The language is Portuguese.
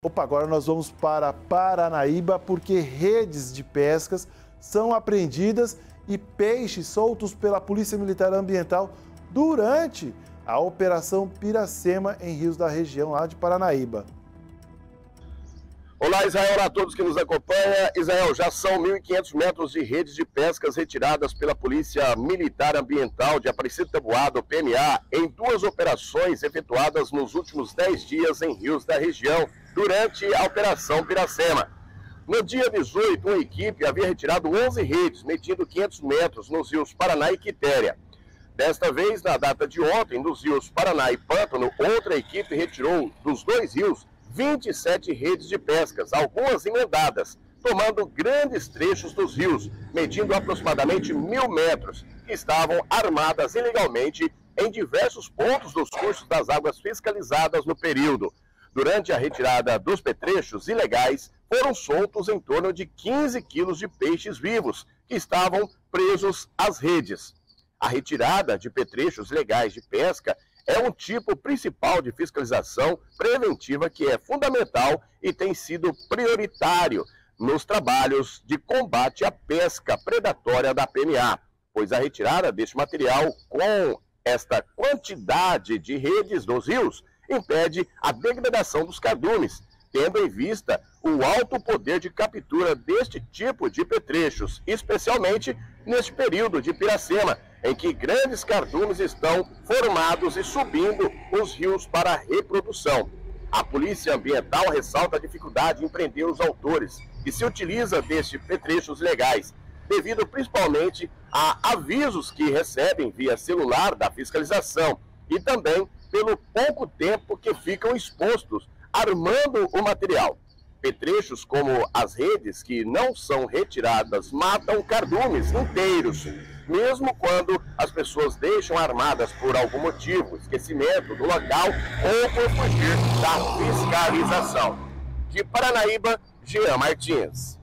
Opa, agora nós vamos para Paranaíba porque redes de pescas são apreendidas e peixes soltos pela Polícia Militar Ambiental durante a Operação Piracema em rios da região lá de Paranaíba. Olá Israel, a todos que nos acompanham. Israel, já são 1.500 metros de redes de pescas retiradas pela Polícia Militar Ambiental de Aparecido Tabuado, PMA, em duas operações efetuadas nos últimos 10 dias em rios da região durante a Operação Piracema. No dia 18, uma equipe havia retirado 11 redes, medindo 500 metros nos rios Paraná e Quitéria. Desta vez, na data de ontem, nos rios Paraná e Pântano, outra equipe retirou dos dois rios 27 redes de pescas, algumas emendadas, tomando grandes trechos dos rios, medindo aproximadamente mil metros, que estavam armadas ilegalmente em diversos pontos dos cursos das águas fiscalizadas no período. Durante a retirada dos petrechos ilegais, foram soltos em torno de 15 quilos de peixes vivos que estavam presos às redes. A retirada de petrechos legais de pesca é um tipo principal de fiscalização preventiva que é fundamental e tem sido prioritário nos trabalhos de combate à pesca predatória da PMA, pois a retirada deste material com esta quantidade de redes nos rios impede a degradação dos cardumes, tendo em vista o alto poder de captura deste tipo de petrechos, especialmente neste período de Piracema, em que grandes cardumes estão formados e subindo os rios para reprodução. A Polícia Ambiental ressalta a dificuldade em prender os autores e se utiliza destes petrechos legais, devido principalmente a avisos que recebem via celular da fiscalização e também pelo pouco tempo que ficam expostos armando o material. Petrechos como as redes que não são retiradas matam cardumes inteiros, mesmo quando as pessoas deixam armadas por algum motivo, esquecimento do local ou por fugir da fiscalização. De Paranaíba, Jean Martins.